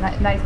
nice nice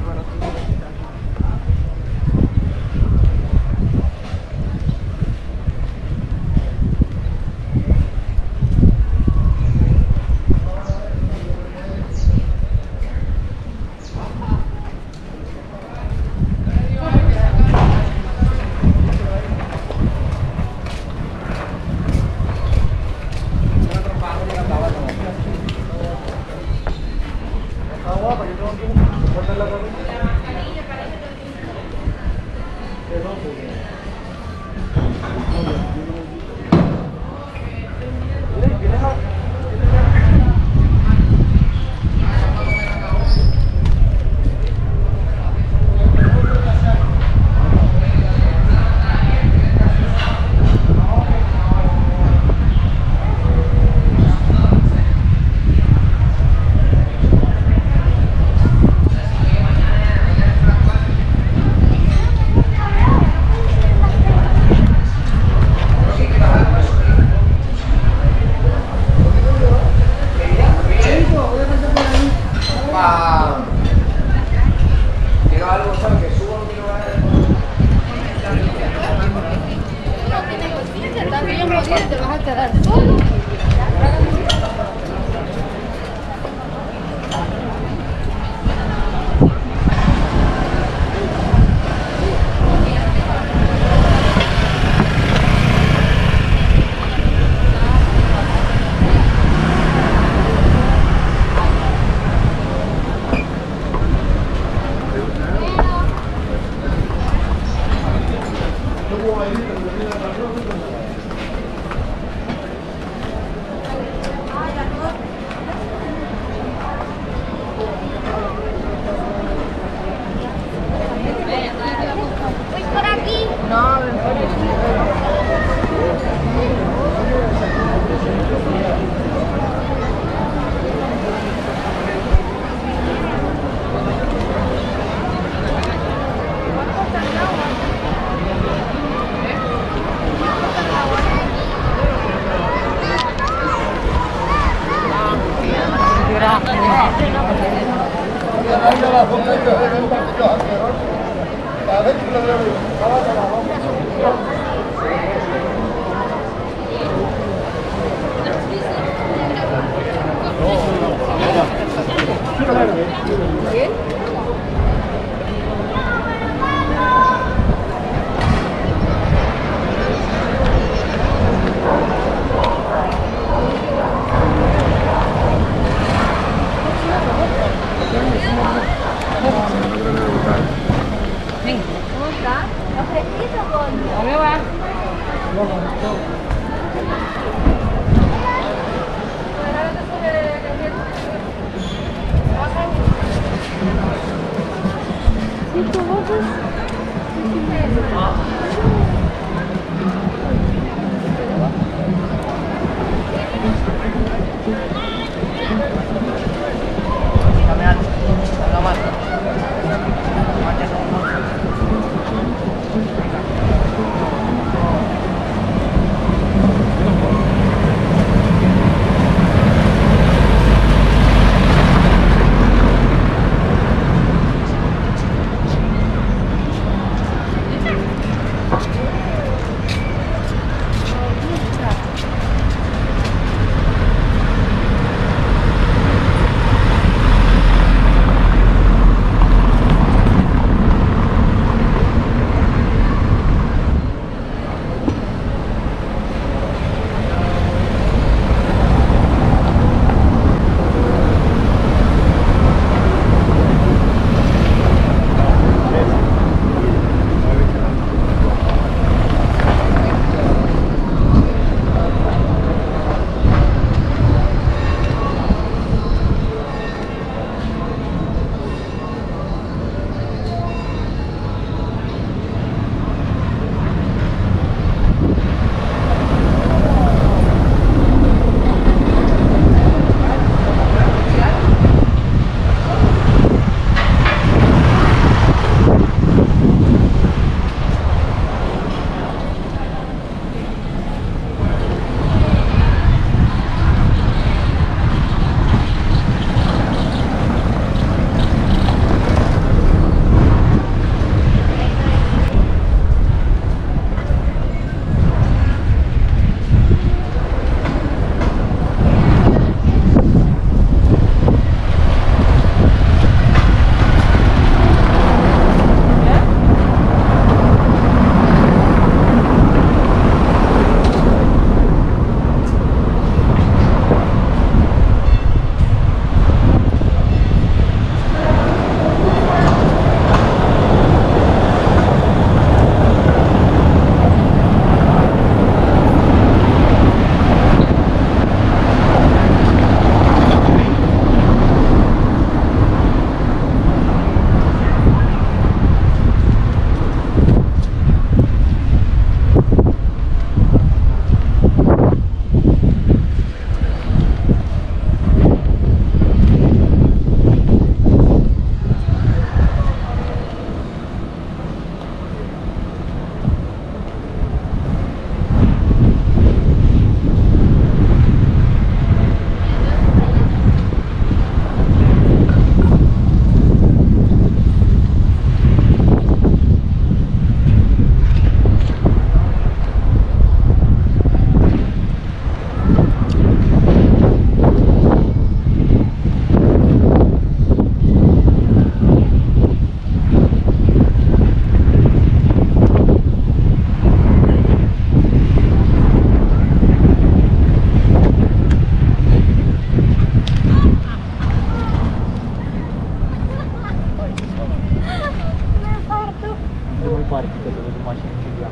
Masih juga.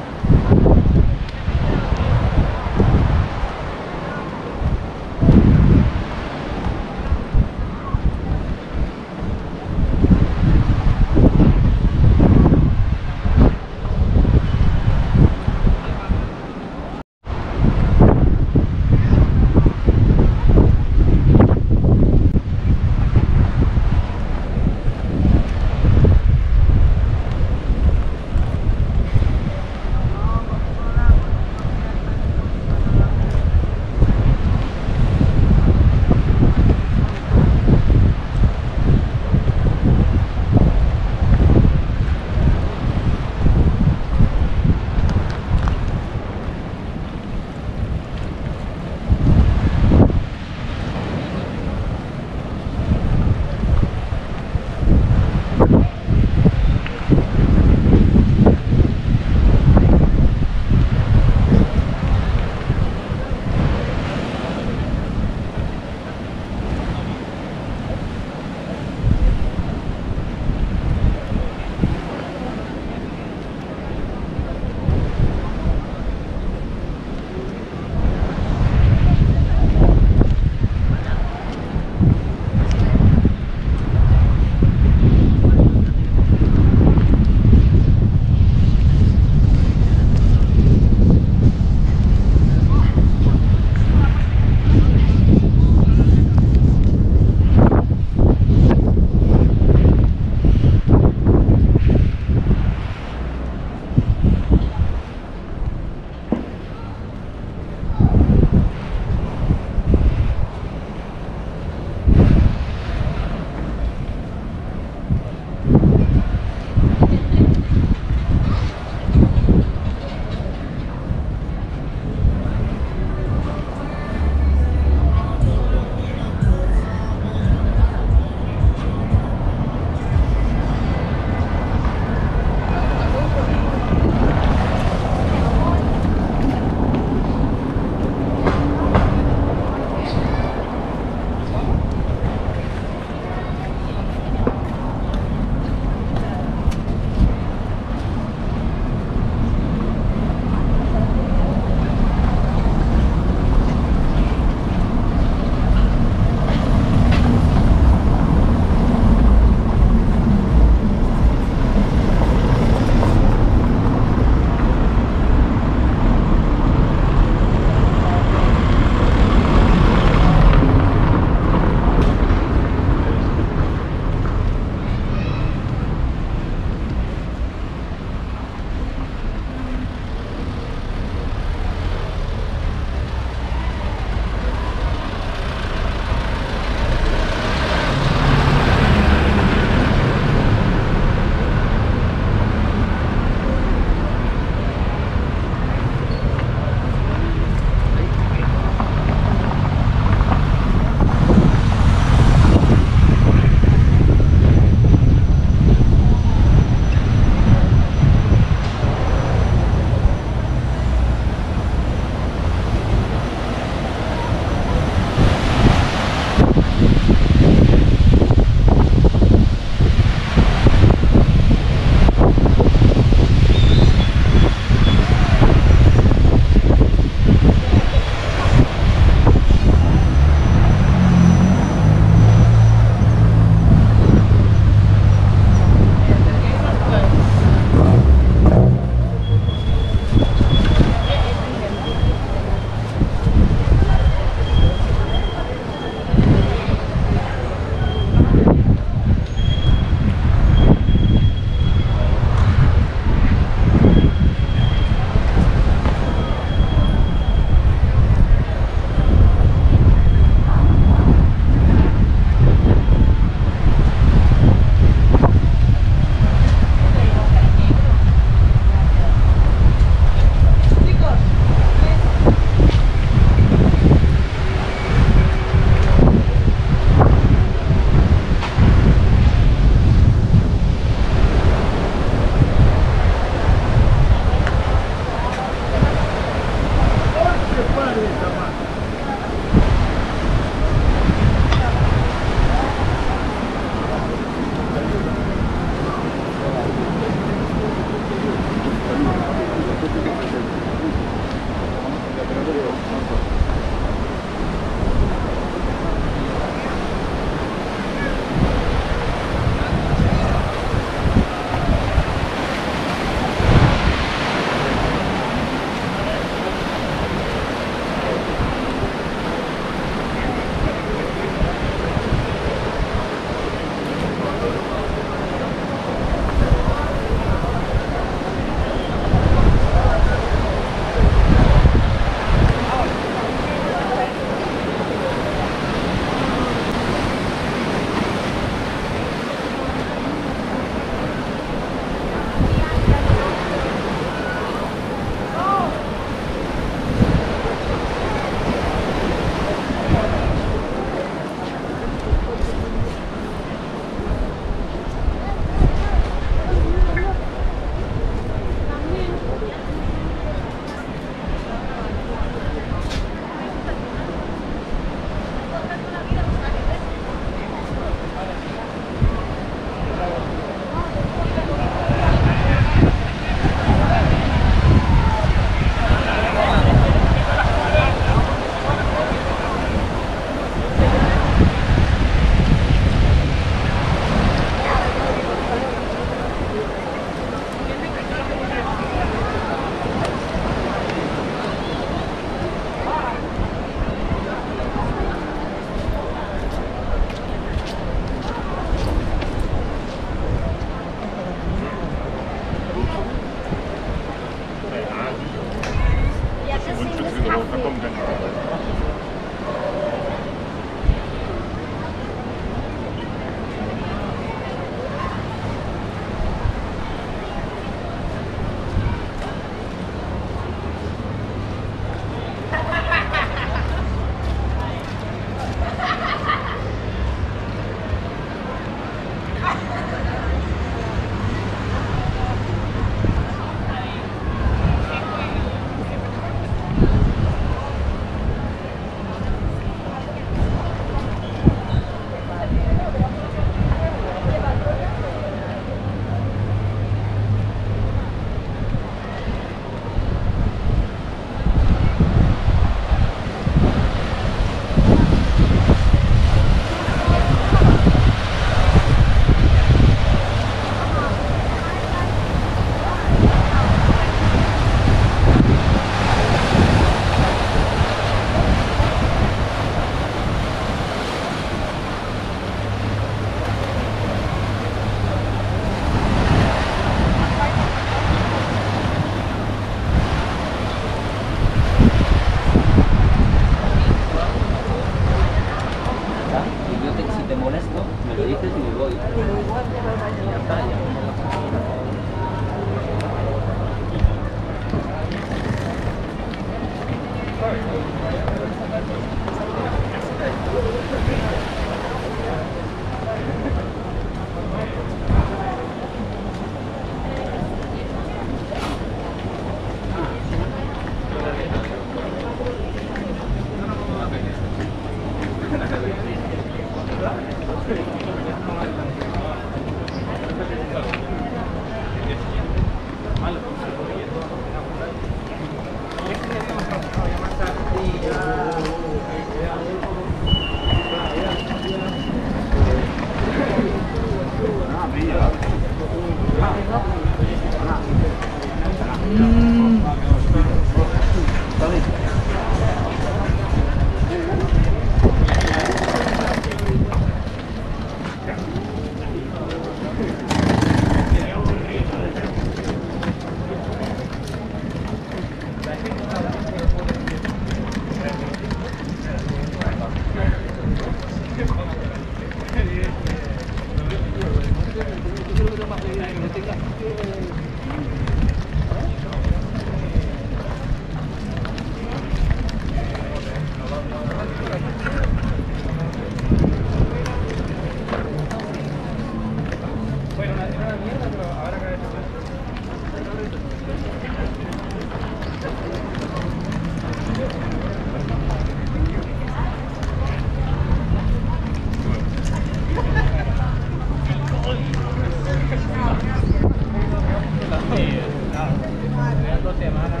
Sí, no, dos semanas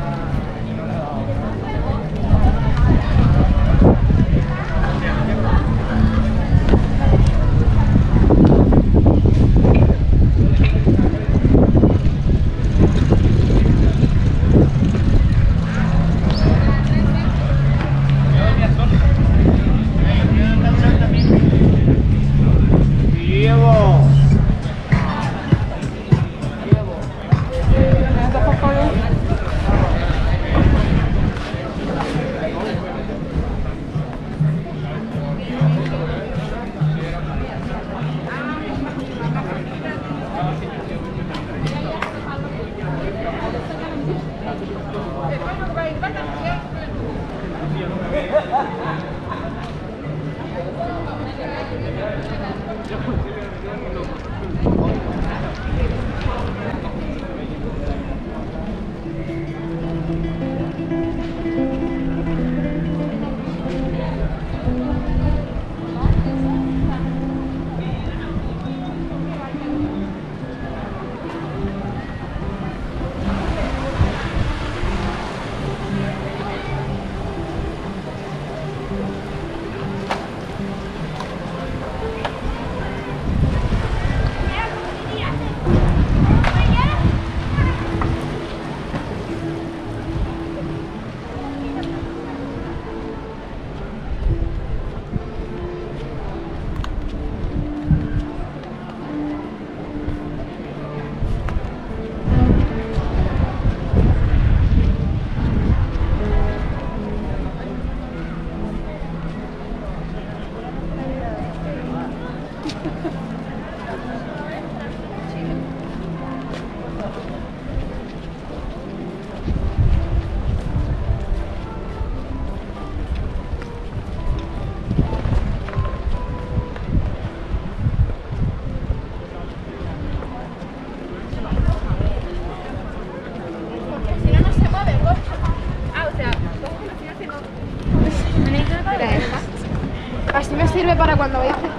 y no. Así me sirve para cuando voy a hacer.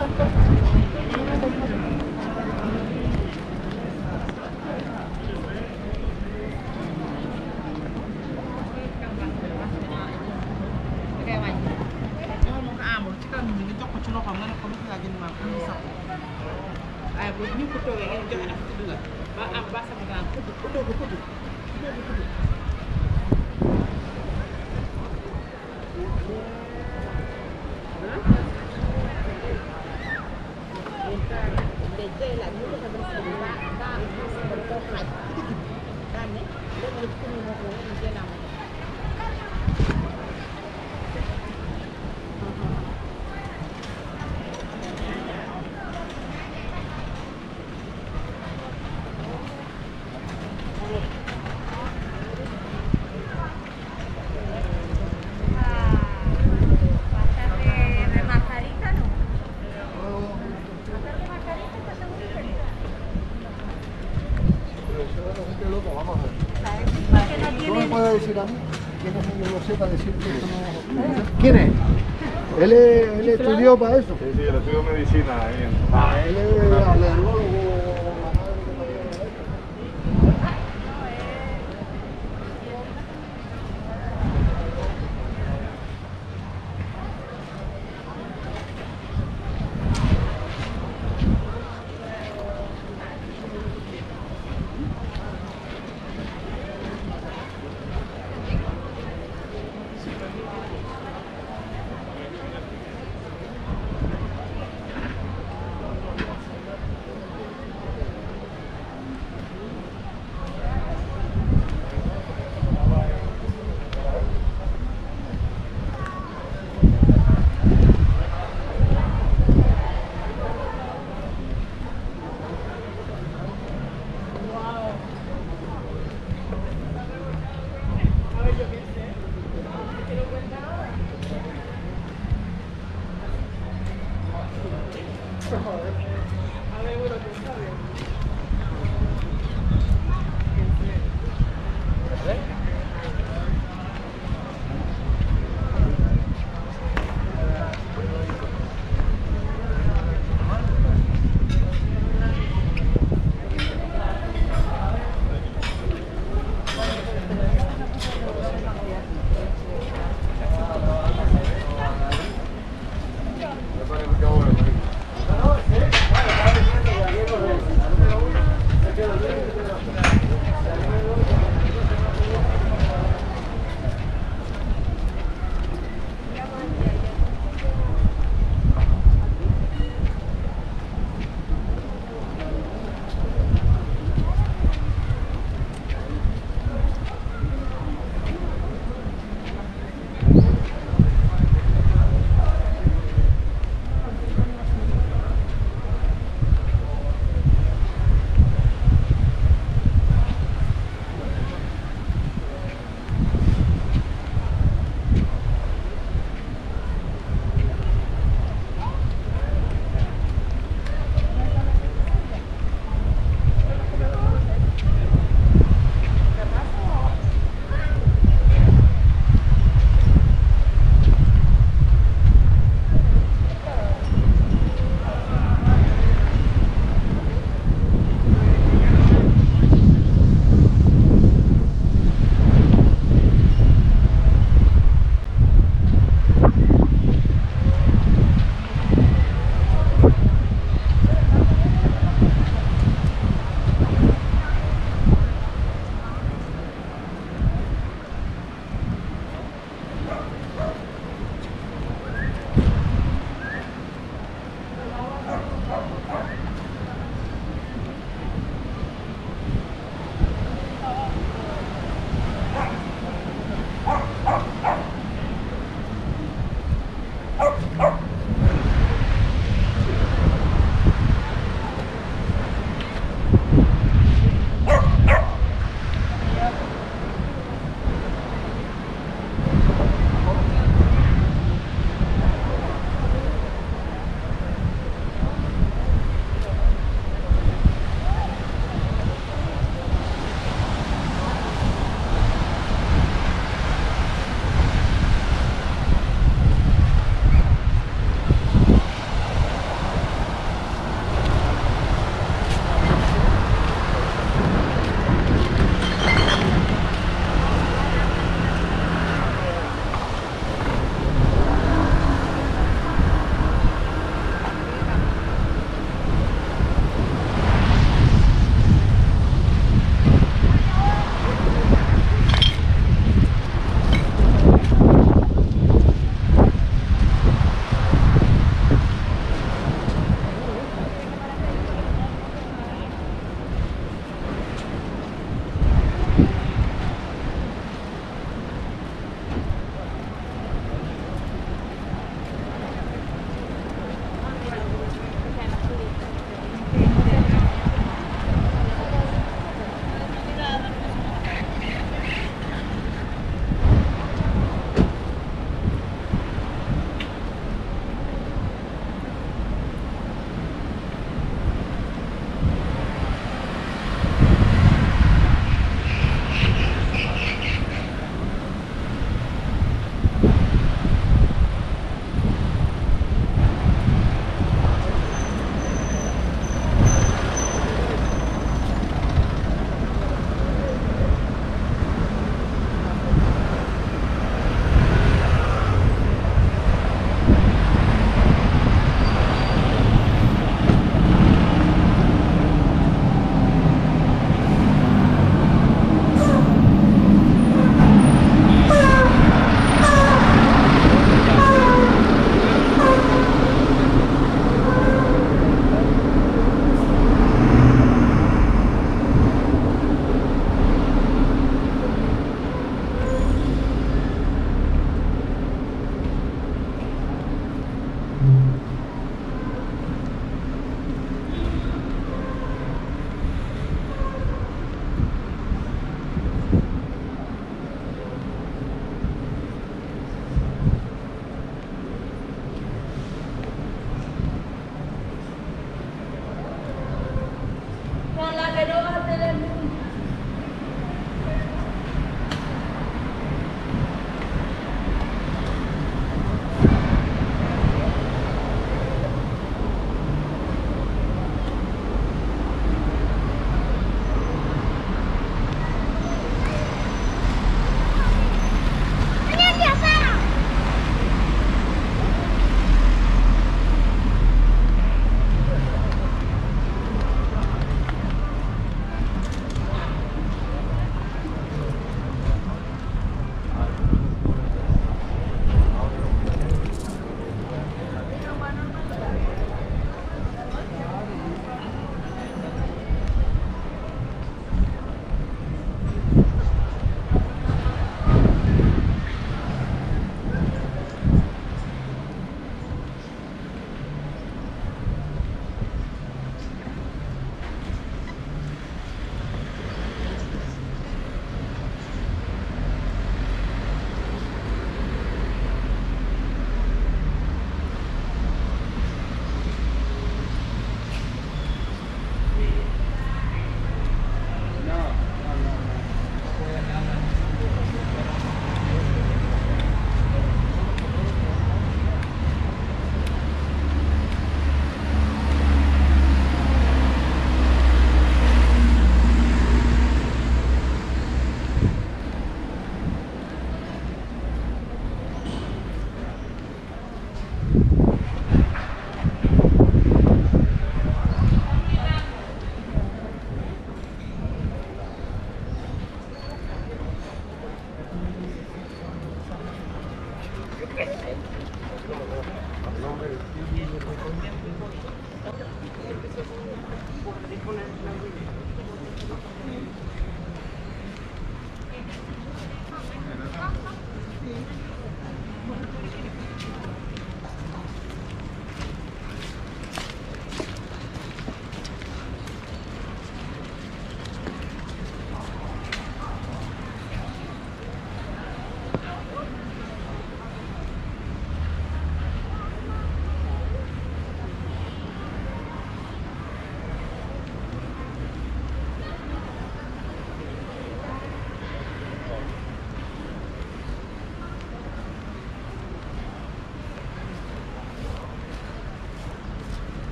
ella, vamos a ver. ¿Tú me puedes decir a mí? ¿Quién es que yo lo sepa decir que no... ¿Quién es? ¿Él, él estudió para eso? Sí, sí, él estudió medicina. Él, él es alergólogo.